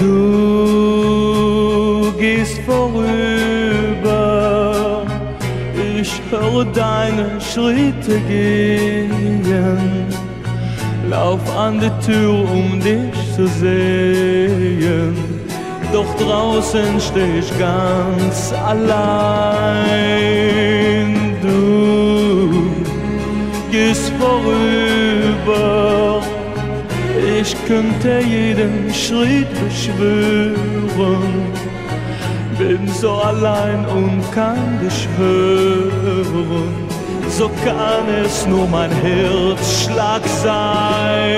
Du gehst vorüber, ich höre deine Schritte gehen. Lauf an die Tür, um dich zu sehen. Doch draußen steh ich ganz allein. Du gehst vorüber, ich könnte jeden Schritt beschwören. Bin so allein und kann dich hören. So kann es nur mein Herzschlag sein.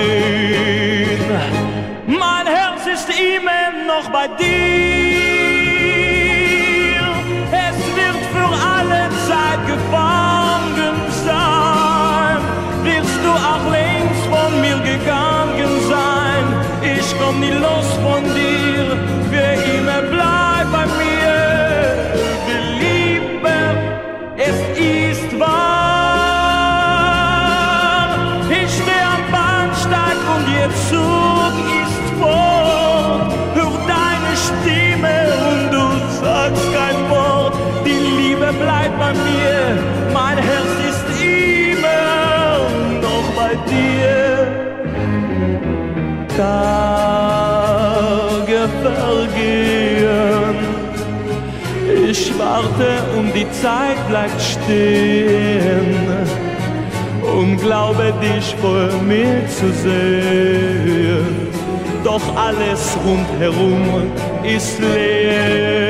Mein Herz ist immer noch bei dir. Komm nie von dir. Für immer bleib bei mir. Vergehen. Ich warte und die Zeit bleibt stehen und glaube dich vor mir zu sehen. Doch alles rundherum ist leer.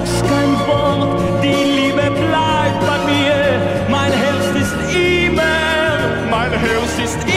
Sagst kein Wort. Die Liebe bleibt bei mir. Mein Herz ist immer, mein Herz ist